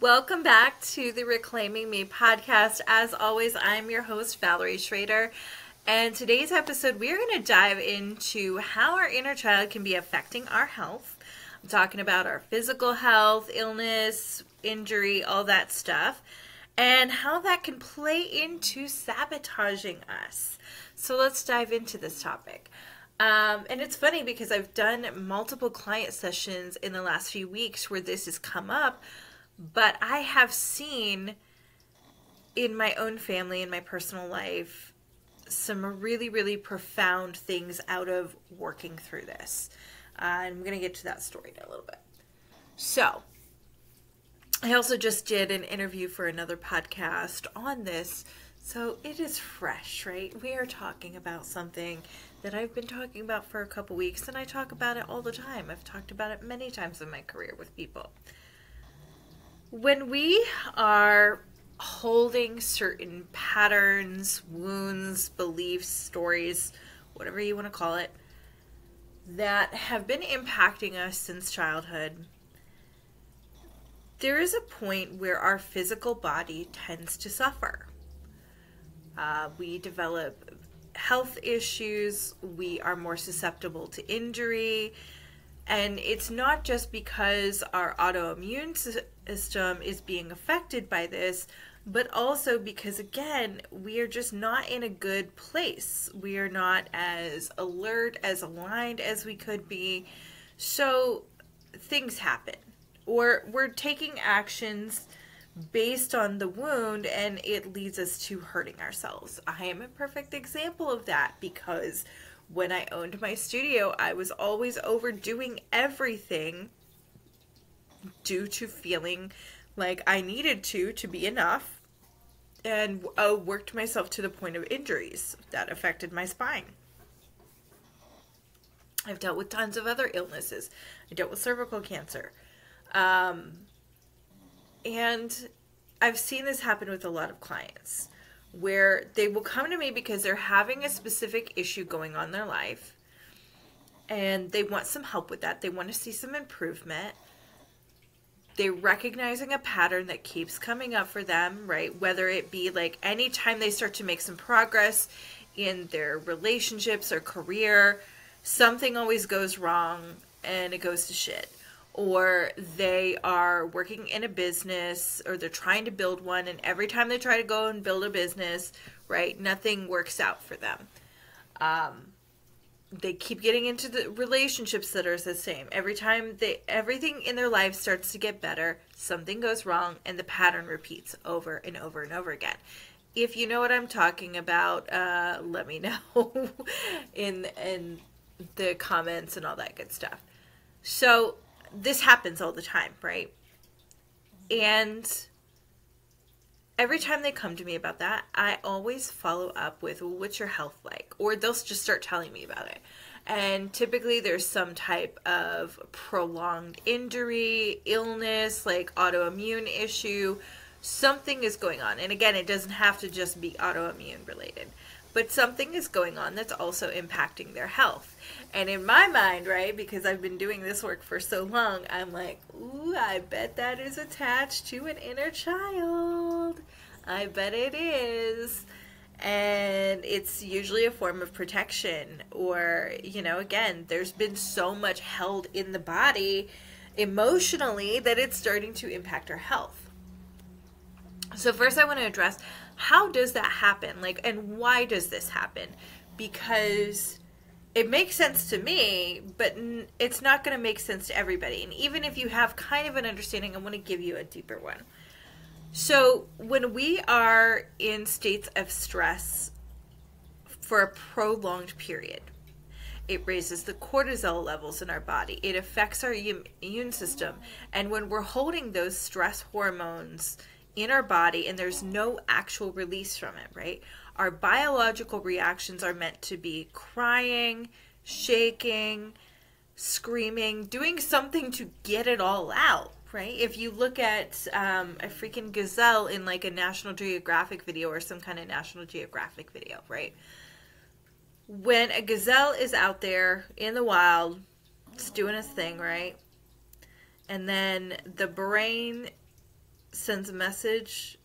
Welcome back to the Reclaiming Me podcast. As always, I'm your host, Valerie Schrader. And today's episode, we are going to dive into how our inner child can be affecting our health. I'm talking about our physical health, illness, injury, all that stuff, and how that can play into sabotaging us. So let's dive into this topic. Um, and it's funny because I've done multiple client sessions in the last few weeks where this has come up but I have seen in my own family, in my personal life, some really, really profound things out of working through this. Uh, I'm going to get to that story in a little bit. So, I also just did an interview for another podcast on this. So it is fresh, right? We are talking about something that I've been talking about for a couple weeks, and I talk about it all the time. I've talked about it many times in my career with people. When we are holding certain patterns, wounds, beliefs, stories, whatever you want to call it, that have been impacting us since childhood, there is a point where our physical body tends to suffer. Uh, we develop health issues, we are more susceptible to injury, and it's not just because our autoimmune system is being affected by this, but also because, again, we are just not in a good place. We are not as alert, as aligned as we could be. So things happen. Or we're taking actions based on the wound and it leads us to hurting ourselves. I am a perfect example of that because when I owned my studio, I was always overdoing everything due to feeling like I needed to to be enough and uh, worked myself to the point of injuries that affected my spine. I've dealt with tons of other illnesses. I dealt with cervical cancer. Um, and I've seen this happen with a lot of clients where they will come to me because they're having a specific issue going on in their life and they want some help with that. They want to see some improvement. They're recognizing a pattern that keeps coming up for them, right? Whether it be like anytime they start to make some progress in their relationships or career, something always goes wrong and it goes to shit or they are working in a business or they're trying to build one and every time they try to go and build a business right nothing works out for them. Um, they keep getting into the relationships that are the same. Every time they everything in their life starts to get better something goes wrong and the pattern repeats over and over and over again. If you know what i'm talking about uh, let me know in in the comments and all that good stuff. So this happens all the time, right? And every time they come to me about that, I always follow up with, well, what's your health like? Or they'll just start telling me about it. And typically there's some type of prolonged injury, illness, like autoimmune issue. Something is going on. And again, it doesn't have to just be autoimmune related, but something is going on that's also impacting their health. And in my mind, right, because I've been doing this work for so long, I'm like, ooh, I bet that is attached to an inner child. I bet it is. And it's usually a form of protection, or, you know, again, there's been so much held in the body emotionally that it's starting to impact our health. So, first, I want to address how does that happen? Like, and why does this happen? Because it makes sense to me, but it's not going to make sense to everybody. And even if you have kind of an understanding, I want to give you a deeper one. So, when we are in states of stress for a prolonged period, it raises the cortisol levels in our body. It affects our immune system. And when we're holding those stress hormones in our body and there's no actual release from it, right? Our biological reactions are meant to be crying, shaking, screaming, doing something to get it all out, right? If you look at um, a freaking gazelle in like a National Geographic video or some kind of National Geographic video, right? When a gazelle is out there in the wild, it's doing its thing, right? And then the brain sends a message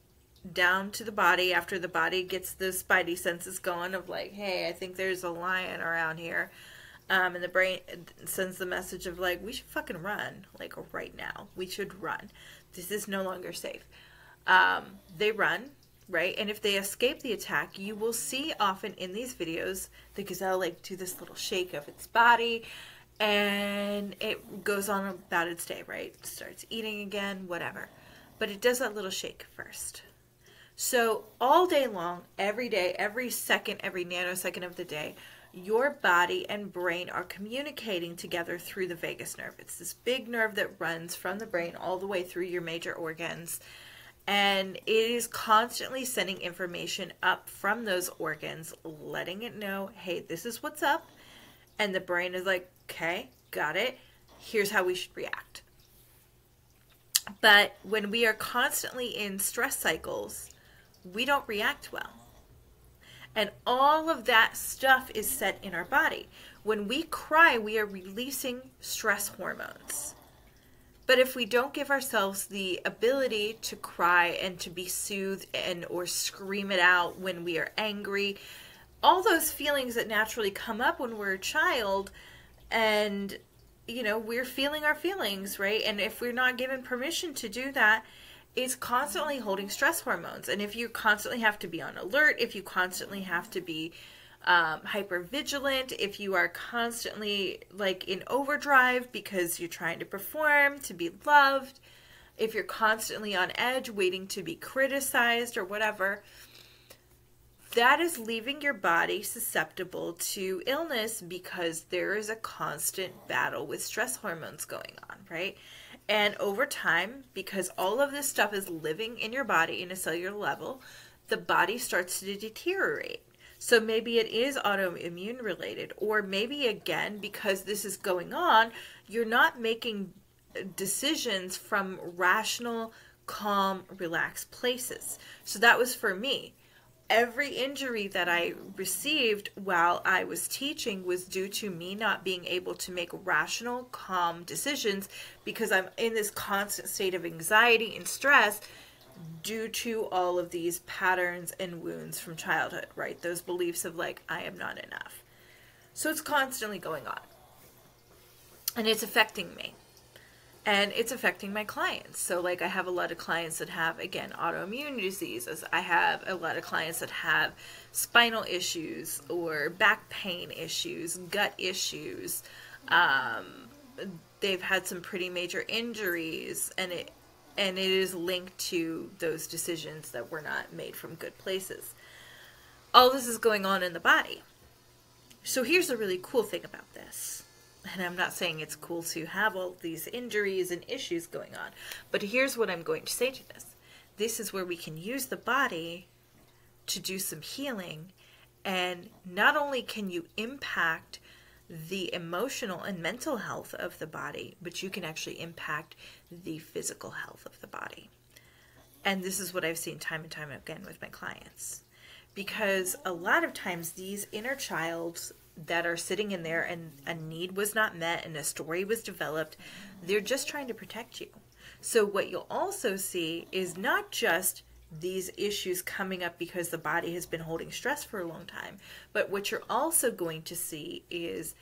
down to the body after the body gets the spidey senses going of like, hey, I think there's a lion around here. Um, and the brain sends the message of like, we should fucking run, like right now. We should run. This is no longer safe. Um, they run, right? And if they escape the attack, you will see often in these videos the gazelle like do this little shake of its body and it goes on about its day, right? Starts eating again, whatever. But it does that little shake first. So, all day long, every day, every second, every nanosecond of the day, your body and brain are communicating together through the vagus nerve. It's this big nerve that runs from the brain all the way through your major organs. And it is constantly sending information up from those organs, letting it know, hey, this is what's up. And the brain is like, okay, got it. Here's how we should react. But when we are constantly in stress cycles, we don't react well. And all of that stuff is set in our body. When we cry, we are releasing stress hormones. But if we don't give ourselves the ability to cry and to be soothed and or scream it out when we are angry, all those feelings that naturally come up when we're a child and you know, we're feeling our feelings, right? And if we're not given permission to do that, it's constantly holding stress hormones. And if you constantly have to be on alert, if you constantly have to be um, hyper vigilant, if you are constantly like in overdrive because you're trying to perform, to be loved, if you're constantly on edge waiting to be criticized or whatever, that is leaving your body susceptible to illness because there is a constant battle with stress hormones going on, right? And over time, because all of this stuff is living in your body in a cellular level, the body starts to deteriorate. So maybe it is autoimmune related, or maybe again, because this is going on, you're not making decisions from rational, calm, relaxed places. So that was for me every injury that I received while I was teaching was due to me not being able to make rational, calm decisions because I'm in this constant state of anxiety and stress due to all of these patterns and wounds from childhood, right? Those beliefs of like, I am not enough. So it's constantly going on. And it's affecting me and it's affecting my clients. So, like, I have a lot of clients that have, again, autoimmune diseases. I have a lot of clients that have spinal issues or back pain issues, gut issues. Um, they've had some pretty major injuries, and it and it is linked to those decisions that were not made from good places. All this is going on in the body. So here's the really cool thing about this and I'm not saying it's cool to have all these injuries and issues going on, but here's what I'm going to say to this. This is where we can use the body to do some healing, and not only can you impact the emotional and mental health of the body, but you can actually impact the physical health of the body. And this is what I've seen time and time again with my clients. Because a lot of times these inner childs that are sitting in there and a need was not met and a story was developed, they're just trying to protect you. So, what you'll also see is not just these issues coming up because the body has been holding stress for a long time, but what you're also going to see is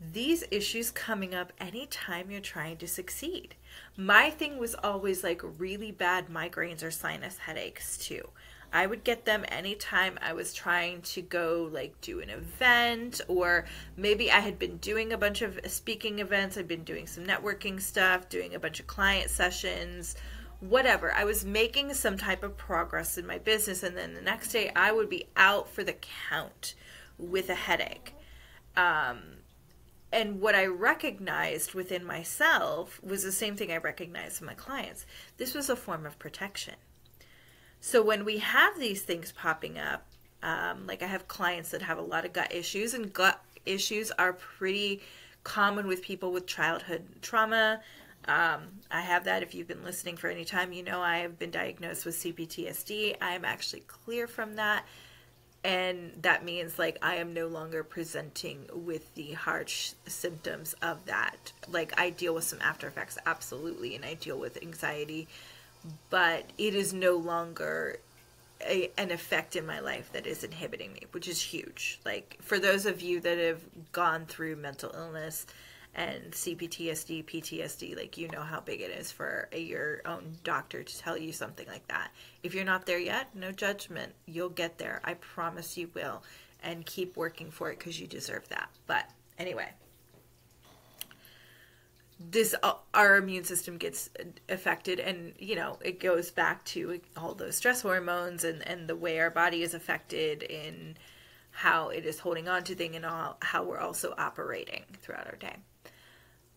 these issues coming up anytime you're trying to succeed. My thing was always like really bad migraines or sinus headaches, too. I would get them anytime I was trying to go like do an event or maybe I had been doing a bunch of speaking events, I'd been doing some networking stuff, doing a bunch of client sessions, whatever. I was making some type of progress in my business and then the next day I would be out for the count with a headache. Um, and what I recognized within myself was the same thing I recognized in my clients. This was a form of protection so when we have these things popping up, um, like I have clients that have a lot of gut issues, and gut issues are pretty common with people with childhood trauma. Um, I have that. If you've been listening for any time, you know I have been diagnosed with CPTSD. I am actually clear from that. And that means like I am no longer presenting with the harsh symptoms of that. Like I deal with some after effects, absolutely. And I deal with anxiety but it is no longer a, an effect in my life that is inhibiting me, which is huge. Like for those of you that have gone through mental illness and CPTSD, PTSD, like you know how big it is for a, your own doctor to tell you something like that. If you're not there yet, no judgment. You'll get there. I promise you will. And keep working for it because you deserve that. But anyway, this uh, our immune system gets affected and you know it goes back to all those stress hormones and and the way our body is affected in how it is holding on to things and all, how we're also operating throughout our day.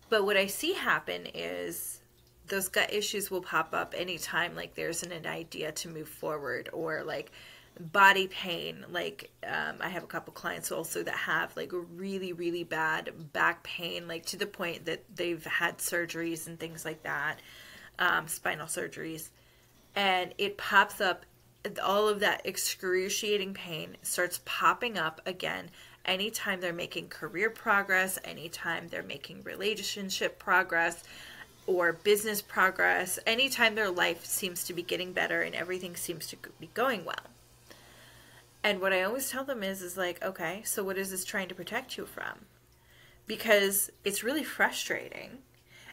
But what i see happen is those gut issues will pop up anytime like there's an, an idea to move forward or like body pain like um, i have a couple clients also that have like really really bad back pain like to the point that they've had surgeries and things like that um, spinal surgeries. And it pops up all of that excruciating pain starts popping up again anytime they're making career progress anytime they're making relationship progress or business progress anytime their life seems to be getting better and everything seems to be going well and what I always tell them is is like, okay, so what is this trying to protect you from? Because it's really frustrating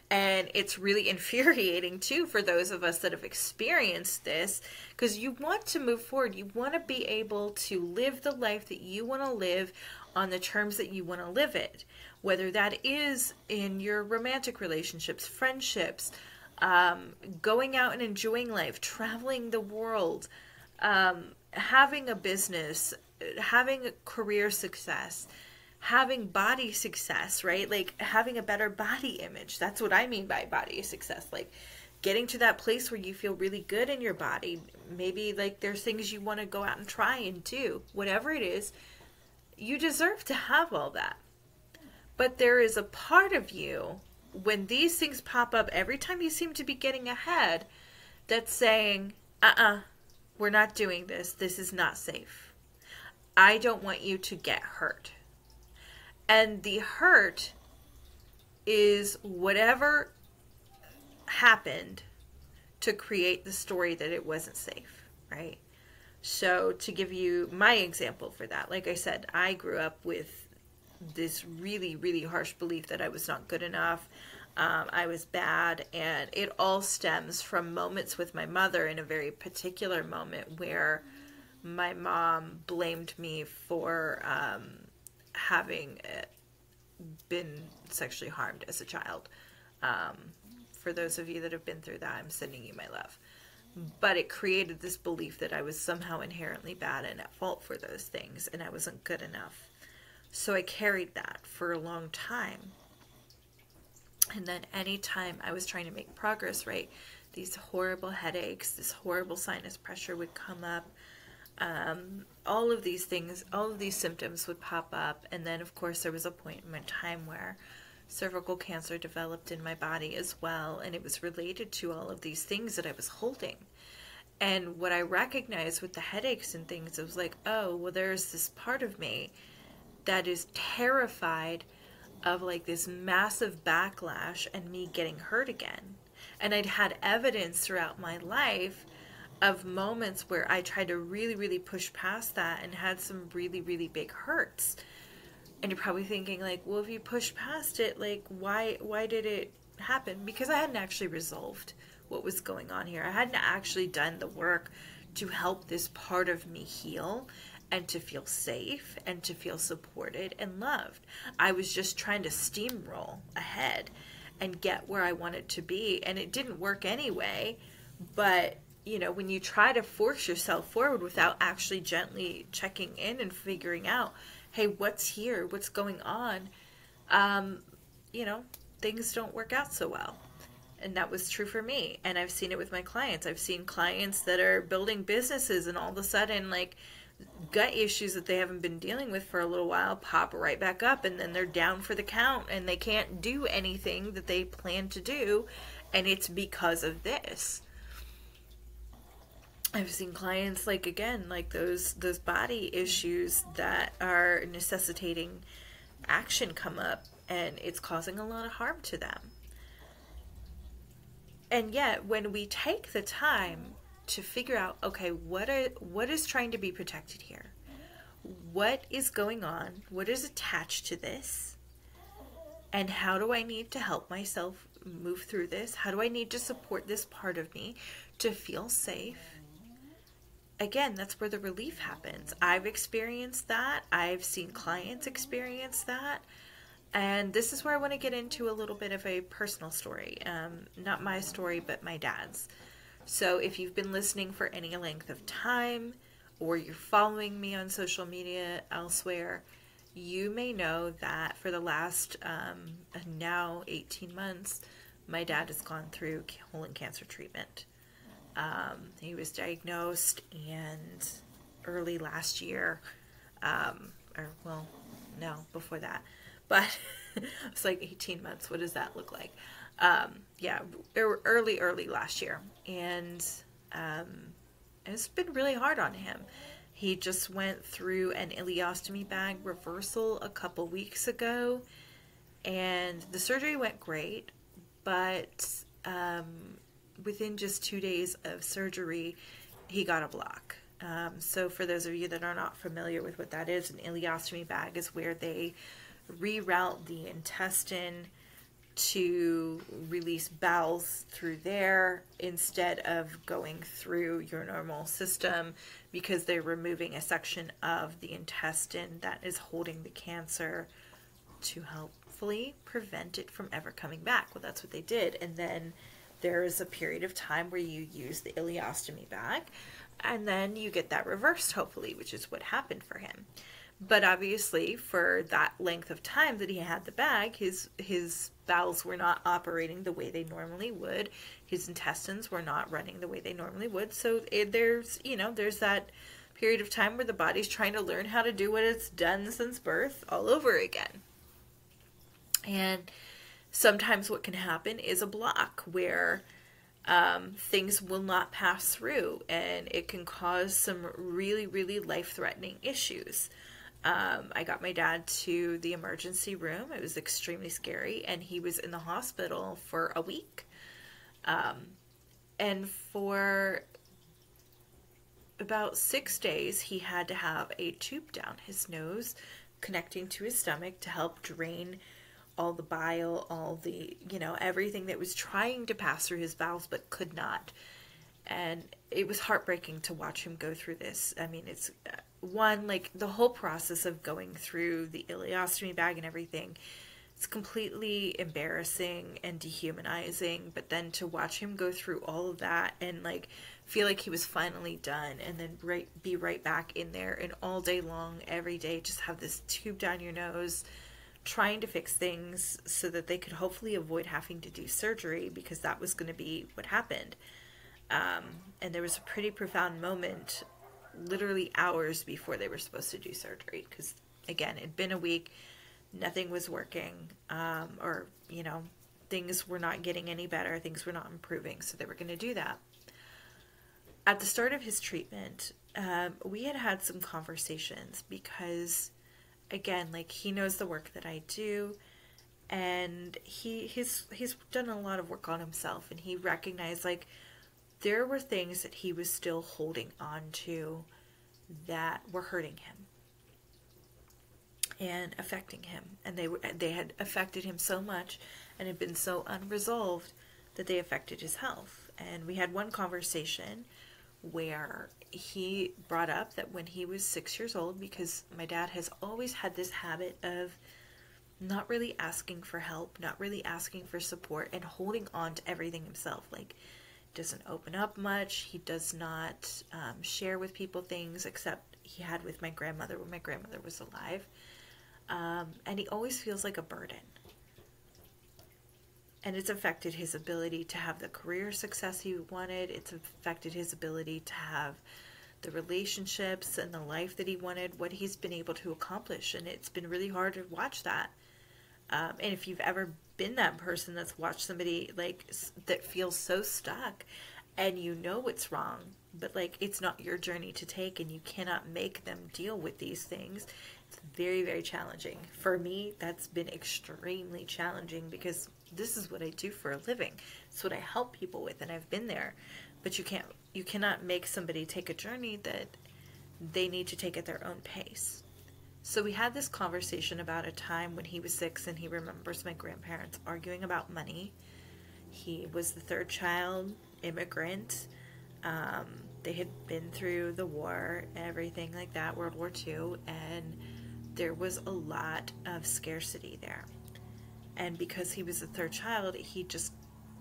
and it's really infuriating too for those of us that have experienced this because you want to move forward. You want to be able to live the life that you want to live on the terms that you want to live it, whether that is in your romantic relationships, friendships, um, going out and enjoying life, traveling the world, um, having a business, having career success, having body success, right? Like having a better body image. That's what I mean by body success. Like getting to that place where you feel really good in your body. Maybe like there's things you want to go out and try and do. Whatever it is, you deserve to have all that. But there is a part of you when these things pop up every time you seem to be getting ahead that's saying, uh uh-uh, uh we're not doing this. This is not safe. I don't want you to get hurt. And the hurt is whatever happened to create the story that it wasn't safe, right? So, to give you my example for that, like I said, I grew up with this really, really harsh belief that I was not good enough um, I was bad, and it all stems from moments with my mother in a very particular moment where my mom blamed me for um, having uh, been sexually harmed as a child. Um, for those of you that have been through that, I'm sending you my love. But it created this belief that I was somehow inherently bad and at fault for those things, and I wasn't good enough. So I carried that for a long time and then anytime I was trying to make progress, right, these horrible headaches, this horrible sinus pressure would come up. Um, all of these things, all of these symptoms would pop up. And then, of course, there was a point in my time where cervical cancer developed in my body as well. And it was related to all of these things that I was holding. And what I recognized with the headaches and things, it was like, oh, well, there's this part of me that is terrified of like this massive backlash and me getting hurt again. And I'd had evidence throughout my life of moments where I tried to really, really push past that and had some really, really big hurts. And you're probably thinking like, well, if you push past it, like why why did it happen? Because I hadn't actually resolved what was going on here. I hadn't actually done the work to help this part of me heal and to feel safe and to feel supported and loved. I was just trying to steamroll ahead and get where I wanted to be. And it didn't work anyway. But, you know, when you try to force yourself forward without actually gently checking in and figuring out, hey, what's here? What's going on? Um, you know, things don't work out so well. And that was true for me. And I've seen it with my clients. I've seen clients that are building businesses and all of a sudden, like, gut issues that they haven't been dealing with for a little while pop right back up and then they're down for the count and they can't do anything that they plan to do and it's because of this. I've seen clients like again like those those body issues that are necessitating action come up and it's causing a lot of harm to them. And yet when we take the time to figure out okay what are, what is trying to be protected here? What is going on? What is attached to this? And how do i need to help myself move through this? How do i need to support this part of me to feel safe? Again that's where the relief happens. I've experienced that. I've seen clients experience that. And this is where I want to get into a little bit of a personal story. Um, not my story, but my dad's. So if you've been listening for any length of time or you're following me on social media elsewhere, you may know that for the last um, now 18 months, my dad has gone through colon cancer treatment. Um, he was diagnosed and early last year, um, or well, no, before that but it's like 18 months. What does that look like? Um, yeah, early, early last year. And um, it's been really hard on him. He just went through an ileostomy bag reversal a couple weeks ago, and the surgery went great, but um, within just two days of surgery, he got a block. Um, so, for those of you that are not familiar with what that is, an ileostomy bag is where they reroute the intestine to release bowels through there instead of going through your normal system because they're removing a section of the intestine that is holding the cancer to hopefully prevent it from ever coming back. Well, that's what they did. And then there is a period of time where you use the ileostomy bag and then you get that reversed, hopefully, which is what happened for him. But obviously, for that length of time that he had the bag, his his bowels were not operating the way they normally would. His intestines were not running the way they normally would. So it, there's you know there's that period of time where the body's trying to learn how to do what it's done since birth all over again. And sometimes what can happen is a block where um, things will not pass through and it can cause some really, really life threatening issues. Um, I got my dad to the emergency room. It was extremely scary, and he was in the hospital for a week. Um, and for about six days, he had to have a tube down his nose connecting to his stomach to help drain all the bile, all the, you know, everything that was trying to pass through his bowels but could not. And it was heartbreaking to watch him go through this. I mean, it's one like the whole process of going through the ileostomy bag and everything it's completely embarrassing and dehumanizing but then to watch him go through all of that and like feel like he was finally done and then right be right back in there and all day long every day just have this tube down your nose trying to fix things so that they could hopefully avoid having to do surgery because that was going to be what happened. Um, and there was a pretty profound moment literally hours before they were supposed to do surgery because again it'd been a week nothing was working um, or you know things were not getting any better things were not improving so they were going to do that. At the start of his treatment um, we had had some conversations because again like he knows the work that i do and he he's he's done a lot of work on himself and he recognized like there were things that he was still holding on to that were hurting him and affecting him. And they were they had affected him so much and had been so unresolved that they affected his health. And we had one conversation where he brought up that when he was 6 years old because my dad has always had this habit of not really asking for help, not really asking for support and holding on to everything himself. Like doesn't open up much. He does not um, share with people things except he had with my grandmother when my grandmother was alive. Um, and he always feels like a burden. And it's affected his ability to have the career success he wanted. It's affected his ability to have the relationships and the life that he wanted, what he's been able to accomplish. And it's been really hard to watch that. Um, and if you've ever been that person that's watched somebody like that feels so stuck and you know what's wrong, but like it's not your journey to take and you cannot make them deal with these things, it's very, very challenging. For me, that's been extremely challenging because this is what I do for a living. It's what I help people with and I've been there. But you can't you cannot make somebody take a journey that they need to take at their own pace. So we had this conversation about a time when he was 6 and he remembers my grandparents arguing about money. He was the third child, immigrant. Um, they had been through the war, everything like that, World War II, and there was a lot of scarcity there. And because he was the third child, he just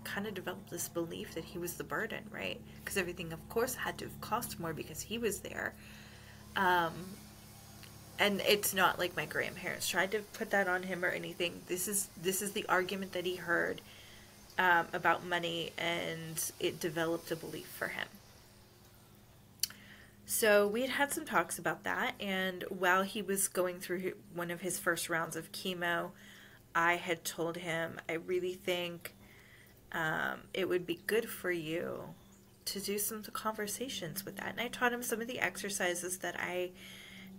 kind of developed this belief that he was the burden, right? Because everything, of course, had to cost more because he was there. Um, and it's not like my grandparents tried to put that on him or anything. This is this is the argument that he heard um, about money, and it developed a belief for him. So we had had some talks about that, and while he was going through one of his first rounds of chemo, I had told him, I really think um, it would be good for you to do some conversations with that. And I taught him some of the exercises that I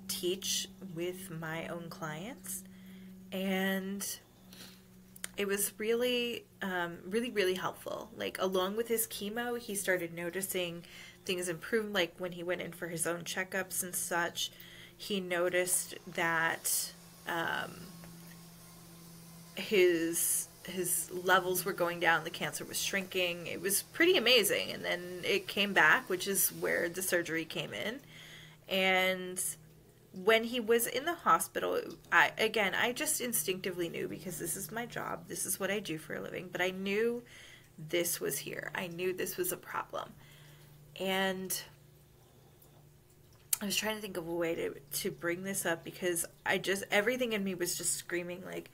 teach with my own clients. And it was really, um, really, really helpful. Like, along with his chemo, he started noticing things improve. Like, when he went in for his own checkups and such, he noticed that um, his his levels were going down the cancer was shrinking it was pretty amazing and then it came back which is where the surgery came in and when he was in the hospital, I again, I just instinctively knew because this is my job, this is what I do for a living, but I knew this was here. I knew this was a problem. And I was trying to think of a way to to bring this up because I just everything in me was just screaming like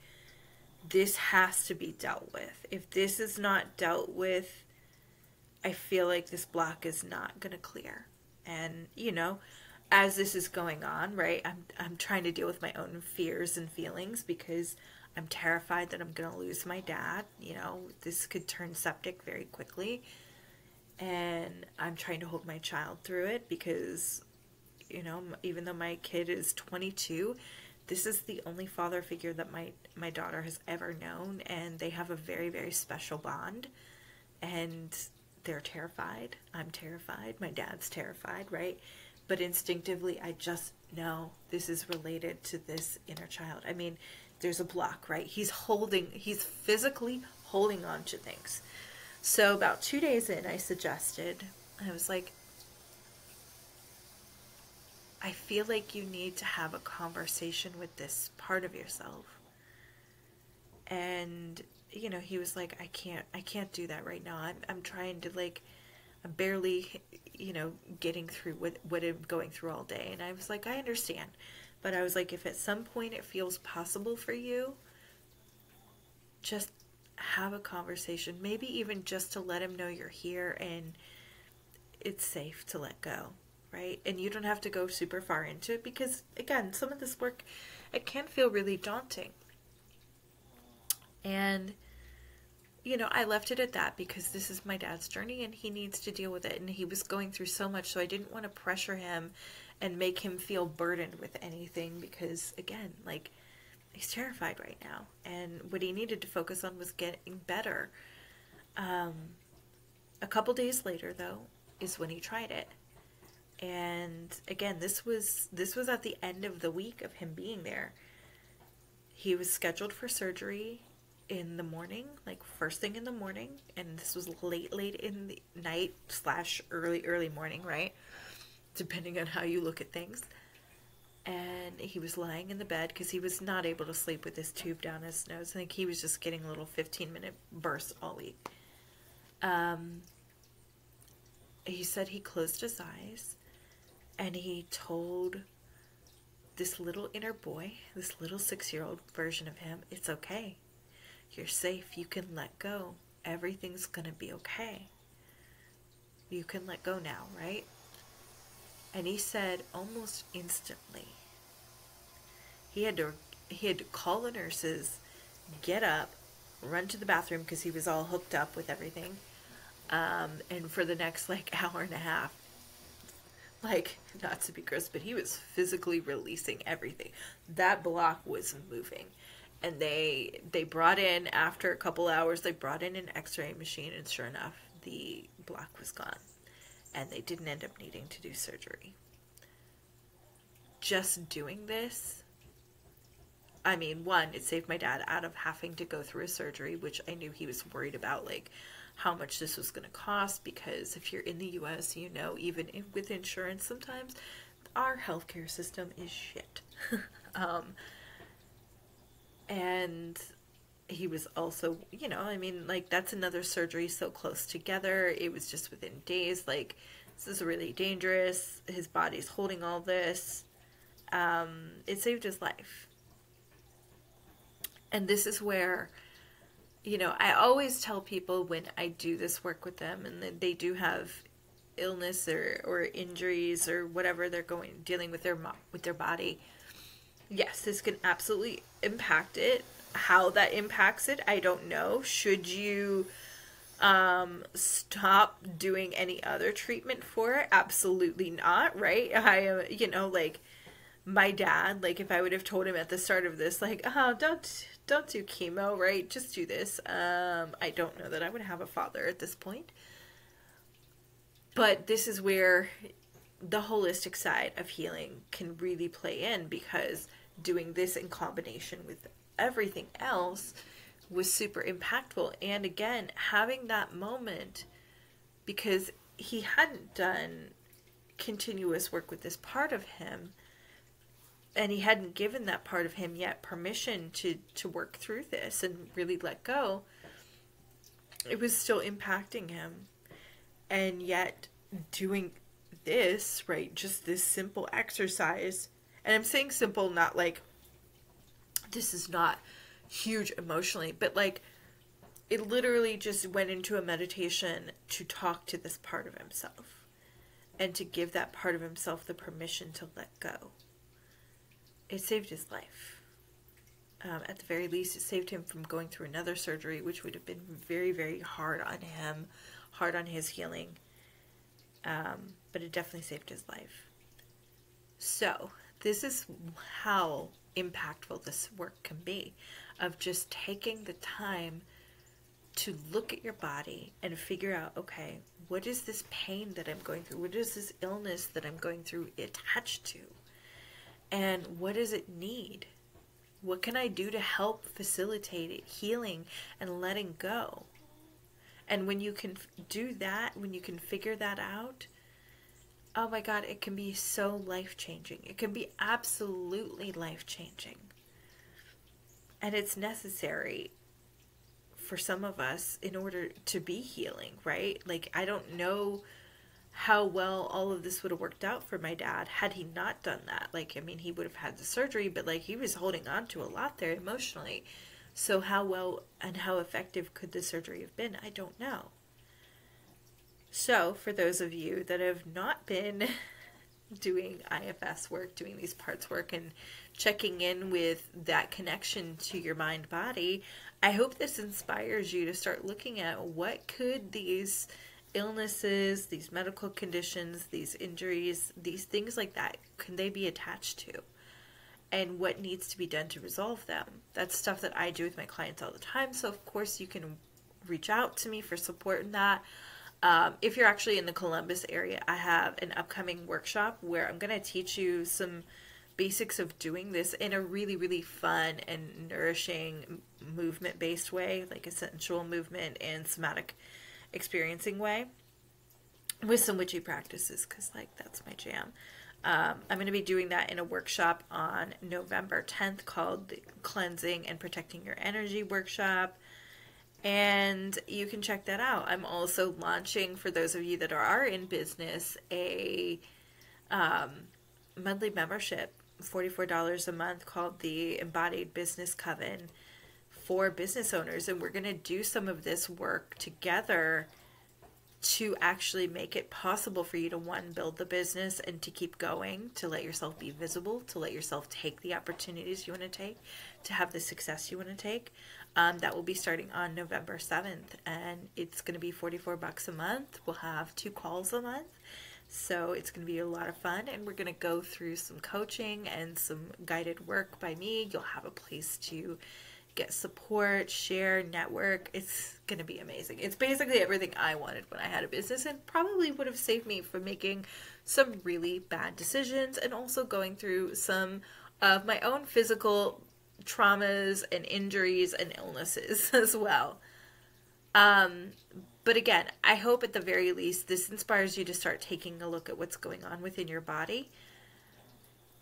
this has to be dealt with. If this is not dealt with, I feel like this block is not going to clear. And, you know, as this is going on, right, I'm, I'm trying to deal with my own fears and feelings because I'm terrified that I'm going to lose my dad. You know, this could turn septic very quickly. And I'm trying to hold my child through it because, you know, even though my kid is 22, this is the only father figure that my, my daughter has ever known. And they have a very, very special bond. And they're terrified. I'm terrified. My dad's terrified, right? But instinctively I just know this is related to this inner child. I mean, there's a block, right? He's holding, he's physically holding on to things. So about two days in, I suggested, I was like, I feel like you need to have a conversation with this part of yourself. And you know, he was like, I can't, I can't do that right now. I'm, I'm trying to like, I'm barely, you know, getting through what, what I'm going through all day. And I was like, I understand. But I was like, if at some point it feels possible for you, just have a conversation. Maybe even just to let him know you're here and it's safe to let go, right? And you don't have to go super far into it because, again, some of this work, it can feel really daunting. And you know, I left it at that because this is my dad's journey and he needs to deal with it. And he was going through so much, so I didn't want to pressure him and make him feel burdened with anything because, again, like, he's terrified right now. And what he needed to focus on was getting better. Um, a couple days later, though, is when he tried it. And again, this was this was at the end of the week of him being there. He was scheduled for surgery in the morning, like first thing in the morning, and this was late, late in the night slash early, early morning, right? Depending on how you look at things. And he was lying in the bed because he was not able to sleep with his tube down his nose. I think he was just getting a little 15 minute bursts all week. Um, he said he closed his eyes and he told this little inner boy, this little six year old version of him, it's okay. You're safe. You can let go. Everything's going to be okay. You can let go now, right? And he said almost instantly. He had to he had to call the nurses, get up, run to the bathroom because he was all hooked up with everything. Um, and for the next like hour and a half, like not to be gross, but he was physically releasing everything. That block was moving and they they brought in after a couple hours they brought in an x-ray machine and sure enough the block was gone. And they didn't end up needing to do surgery. Just doing this i mean one it saved my dad out of having to go through a surgery which i knew he was worried about like how much this was going to cost because if you're in the us you know even with insurance sometimes our healthcare system is shit. Um, and he was also, you know, I mean, like that's another surgery so close together. It was just within days. Like this is really dangerous. His body's holding all this. Um, it saved his life. And this is where, you know, I always tell people when I do this work with them, and they do have illness or, or injuries or whatever they're going dealing with their with their body yes, this can absolutely impact it. How that impacts it, I don't know. Should you um, stop doing any other treatment for it? Absolutely not, right? I am, you know, like my dad, like if I would have told him at the start of this, like, oh, don't don't do chemo, right? Just do this. Um, I don't know that I would have a father at this point. But this is where the holistic side of healing can really play in because doing this in combination with everything else was super impactful. And again, having that moment because he hadn't done continuous work with this part of him and he hadn't given that part of him yet permission to to work through this and really let go it was still impacting him and yet doing this right just this simple exercise and I'm saying simple, not like this is not huge emotionally, but like it literally just went into a meditation to talk to this part of himself and to give that part of himself the permission to let go. It saved his life. Um, at the very least, it saved him from going through another surgery, which would have been very, very hard on him, hard on his healing. Um, but it definitely saved his life. So, this is how impactful this work can be of just taking the time to look at your body and figure out okay what is this pain that i'm going through? What is this illness that i'm going through attached to? And what does it need? What can i do to help facilitate it healing and letting go? And when you can do that when you can figure that out oh my God, it can be so life changing. It can be absolutely life changing. And it's necessary for some of us in order to be healing, right? Like, I don't know how well all of this would have worked out for my dad had he not done that. Like, I mean, he would have had the surgery, but like, he was holding on to a lot there emotionally. So, how well and how effective could the surgery have been? I don't know. So, for those of you that have not been doing IFS work, doing these parts work, and checking in with that connection to your mind body, I hope this inspires you to start looking at what could these illnesses, these medical conditions, these injuries, these things like that, can they be attached to? And what needs to be done to resolve them? That's stuff that I do with my clients all the time. So, of course, you can reach out to me for support in that. Um, if you're actually in the Columbus area, I have an upcoming workshop where I'm going to teach you some basics of doing this in a really, really fun and nourishing movement based way, like a sensual movement and somatic experiencing way with some witchy practices because, like, that's my jam. Um, I'm going to be doing that in a workshop on November 10th called the Cleansing and Protecting Your Energy Workshop and you can check that out. I'm also launching, for those of you that are in business, a um, monthly membership, $44 a month, called the Embodied Business Coven for business owners. And we're going to do some of this work together to actually make it possible for you to one build the business and to keep going to let yourself be visible to let yourself take the opportunities you want to take to have the success you want to take um, that will be starting on November 7th, and it's going to be 44 bucks a month. We'll have two calls a month. So it's going to be a lot of fun, and we're going to go through some coaching and some guided work by me. You'll have a place to get support, share, network. It's going to be amazing. It's basically everything I wanted when I had a business and probably would have saved me from making some really bad decisions and also going through some of my own physical traumas and injuries and illnesses as well. Um, but again, I hope at the very least this inspires you to start taking a look at what's going on within your body.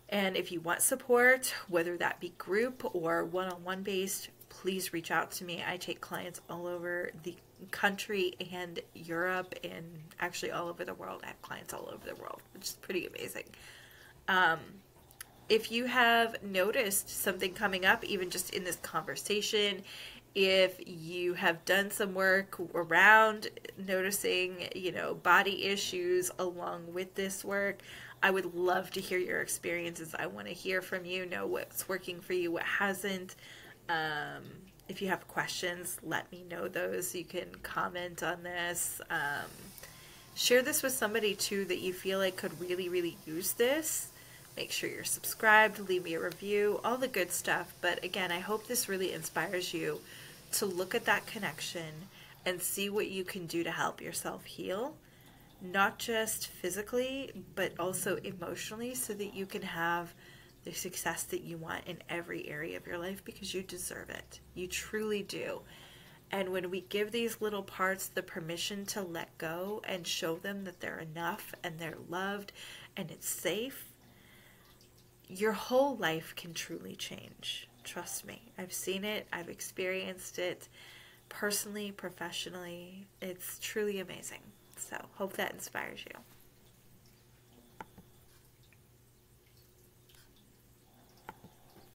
And if you want support, whether that be group or one on one based, please reach out to me. I take clients all over the country and Europe and actually all over the world. I have clients all over the world, which is pretty amazing. Um, if you have noticed something coming up, even just in this conversation, if you have done some work around noticing, you know, body issues along with this work, I would love to hear your experiences. I want to hear from you, know what's working for you, what hasn't. Um, if you have questions, let me know those. You can comment on this. Um, share this with somebody too that you feel like could really, really use this. Make sure you're subscribed, leave me a review, all the good stuff. But again, I hope this really inspires you to look at that connection and see what you can do to help yourself heal, not just physically, but also emotionally, so that you can have the success that you want in every area of your life because you deserve it. You truly do. And when we give these little parts the permission to let go and show them that they're enough and they're loved and it's safe, your whole life can truly change. Trust me. I've seen it, I've experienced it personally, professionally. It's truly amazing. So, hope that inspires you.